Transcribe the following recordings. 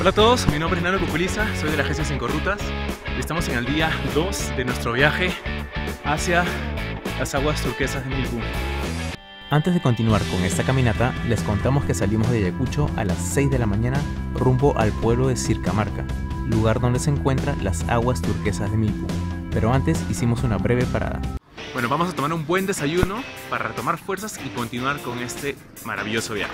Hola a todos, mi nombre es Nano Cuculiza, soy de la agencia 5 Rutas y estamos en el día 2 de nuestro viaje hacia las aguas turquesas de Milbú. Antes de continuar con esta caminata, les contamos que salimos de Ayacucho a las 6 de la mañana rumbo al pueblo de Circamarca, lugar donde se encuentran las aguas turquesas de Milbú. Pero antes hicimos una breve parada. Bueno, vamos a tomar un buen desayuno para retomar fuerzas y continuar con este maravilloso viaje.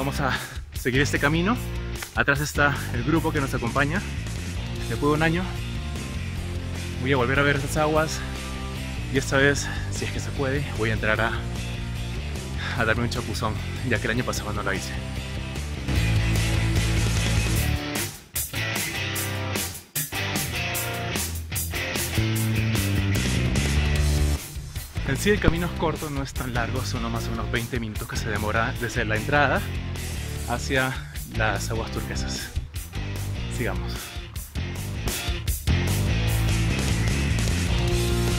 Vamos a seguir este camino. Atrás está el grupo que nos acompaña. Después de un año voy a volver a ver estas aguas y esta vez, si es que se puede, voy a entrar a, a darme un chapuzón, ya que el año pasado no lo hice. En sí el camino es corto, no es tan largo, son nomás unos 20 minutos que se demora desde la entrada hacia las aguas turquesas. Sigamos.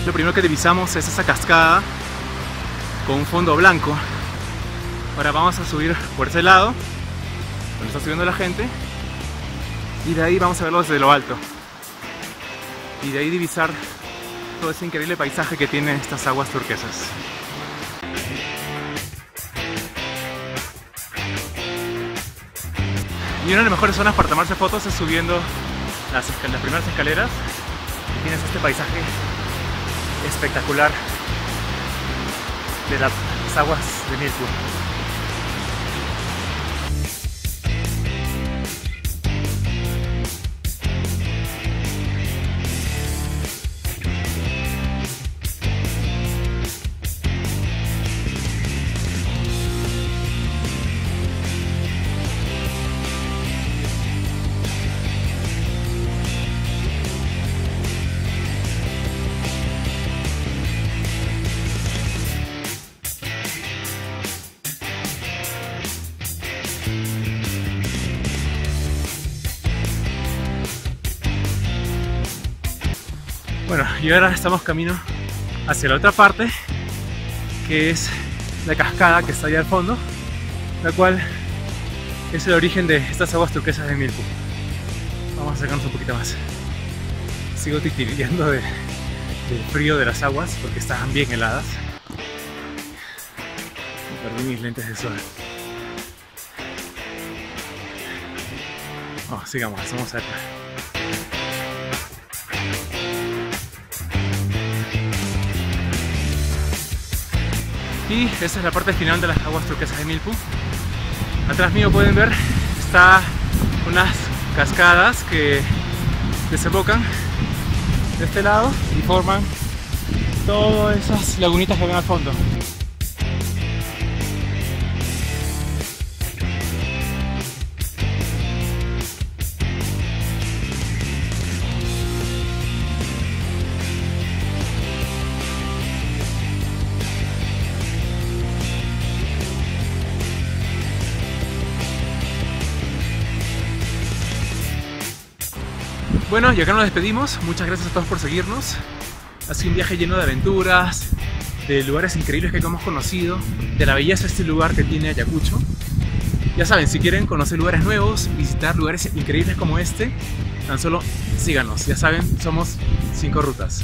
Lo primero que divisamos es esa cascada con un fondo blanco. Ahora vamos a subir por ese lado, donde está subiendo la gente, y de ahí vamos a verlo desde lo alto. Y de ahí divisar todo ese increíble paisaje que tienen estas aguas turquesas. Y una de las mejores zonas para tomarse fotos es subiendo las, las primeras escaleras y tienes este paisaje espectacular de las aguas de Milpur. Bueno, y ahora estamos camino hacia la otra parte, que es la cascada que está allá al fondo, la cual es el origen de estas aguas turquesas de Milpu. Vamos a acercarnos un poquito más. Sigo titirillando de, del frío de las aguas porque estaban bien heladas. Perdí mis lentes de sol. Oh, sigamos, vamos acá. Y esta es la parte final de las aguas turquesas de Milpu. Atrás mío pueden ver, está unas cascadas que desembocan de este lado y forman todas esas lagunitas que ven al fondo. Bueno, y acá nos despedimos. Muchas gracias a todos por seguirnos. Ha sido un viaje lleno de aventuras, de lugares increíbles que hemos conocido, de la belleza de este lugar que tiene Ayacucho. Ya saben, si quieren conocer lugares nuevos, visitar lugares increíbles como este, tan solo síganos. Ya saben, somos 5 rutas.